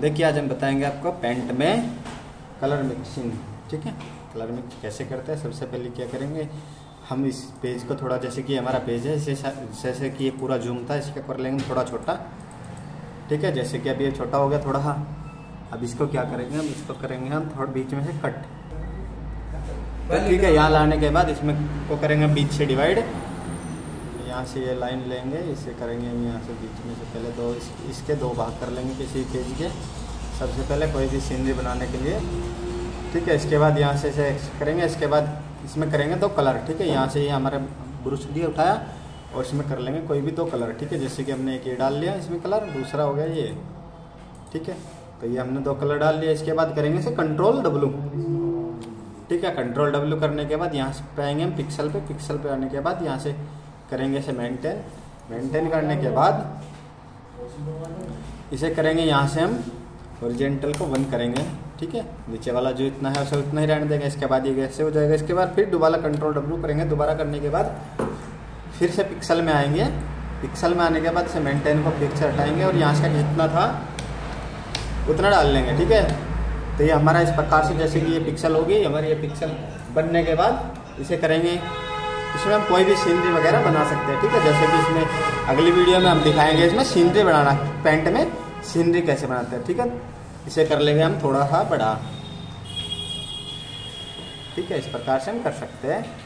देखिए, आज हम बताएँगे आपको पेंट में कलर मिक्सिंग, ठीक है? कलर मिक्स कैसे करते हैं, सबसे पहले क्या करेंगे, हम इस पेज को थोड़ा, जैसे कि हमारा पेज है, इसे जैसे कि ये पूरा जूम था, इसका कर लेंगे थोड़ा छोटा, ठीक है? जैसे कि अभी ये छोटा हो गया थोड़ा हाँ अब इसको क्या करेंगे हम, इसको करेंगे हम थोड़ा बीच में से कट। तो ठीक है, यहाँ लाने के बाद इसमें को करेंगे बीच से डिवाइड। यहाँ से ये लाइन लेंगे, इसे करेंगे हम यहाँ से बीच में दो इस, इसके दो भाग कर लेंगे किसी पेज के। सबसे पहले कोई भी सीनरी बनाने के लिए। ठीक है इसके बाद यहाँ से इसे करेंगे इसके बाद इसमें करेंगे दो कलर ठीक है? यहाँ से ये हमारे ब्रुश दिए उठाया और इसमें कर लेंगे कोई भी दो कलर ठीक है? जैसे कि हमने एक ये डाल लिया इसमें कलर दूसरा हो गया ये ठीक है? तो ये हमने दो कलर डाल लिया इसके बाद करेंगे इसे कंट्रोल डब्लू ठीक है कंट्रोल डब्लू करने के बाद यहाँ से पे आएँगे हम पिक्सल पे पिक्सल पे आने के बाद यहाँ से करेंगे इसे मेंटेन मेंटेन करने के बाद इसे करेंगे यहाँ से हम ओरिजेंटल को बंद करेंगे, ठीक है? नीचे वाला जो इतना है, उसे उतना ही रहने देंगे, इसके बाद ये कैसे हो जाएगा। इसके बाद फिर दोबारा कंट्रोल डब्लू करेंगे, दोबारा करने के बाद फिर से पिक्सल में आएँगे। पिक्सल में आने के बाद इसे मेंटेन को पिक्चर हटाएँगे और यहाँ से जितना था, उतना डाल लेंगे, ठीक है? तो ये हमारा इस प्रकार से जैसे कि ये पिक्सल होगी हमारी ये पिक्सल बनने के बाद इसे करेंगे इसमें हम कोई भी सीनरी वगैरह बना सकते हैं, ठीक है? जैसे कि इसमें अगली वीडियो में हम दिखाएँगे इसमें सीनरी बनाना, पेंट में सीनरी कैसे बनाते हैं, ठीक है? इसे कर लेंगे हम थोड़ा सा बड़ा, ठीक है? इस प्रकार से हम कर सकते हैं।